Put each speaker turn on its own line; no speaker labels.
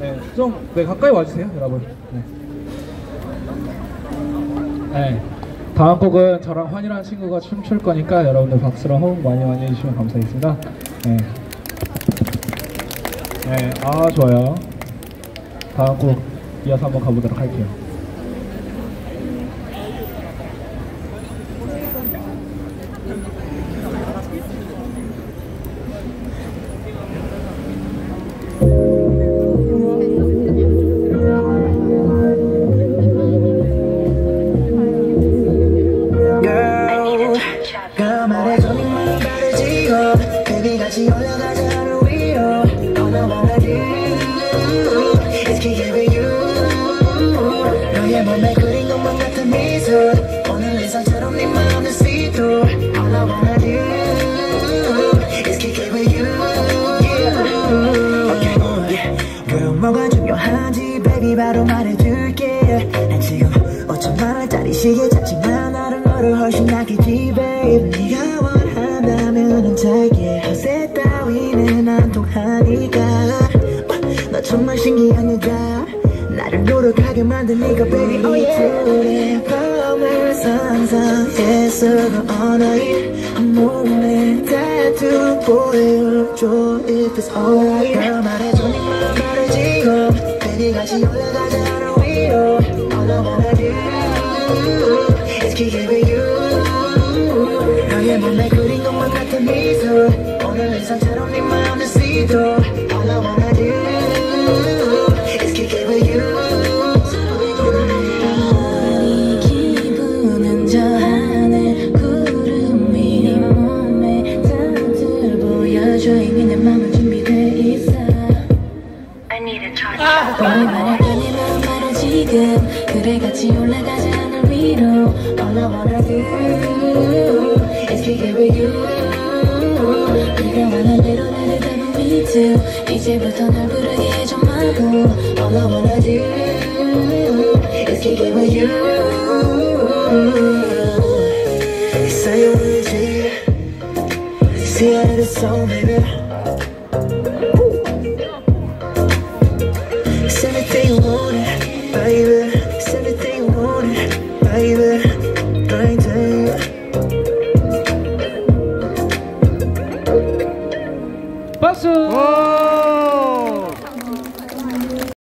네, 좀 네, 가까이 와주세요, 여러분. 네. 네. 다음 곡은 저랑 환이라는 친구가 춤출 거니까 여러분들 박수로 호응 많이 많이 해주시면 감사하겠습니다. 네. 네, 아 좋아요. 다음 곡 이어서 한번 가보도록 할게요.
바로 말해줄게. 난 지금 5천만 원짜리 시계 잤지만 나를 너를 훨씬 낫겠지 babe. 네가 원한다면 잘게. 허세 따위는 안 통하니까. 어, 너 정말 신기한 여자. 나를 노력하게 만든 네가 baby. Oh yeah. 내 밤을 언어인 한 몸에 tattoo 보여 줘 if it's alright. girl 말해줘 네 마음 다르지고 baby 같이 올라가자 All I wanna do is kick it with you. 너의 몸에 All I wanna do is kick it with you
All I wanna do is kick it with you. 사연이지 See the song baby. It's everything you
want it, baby. It's everything you want it, baby. Trying to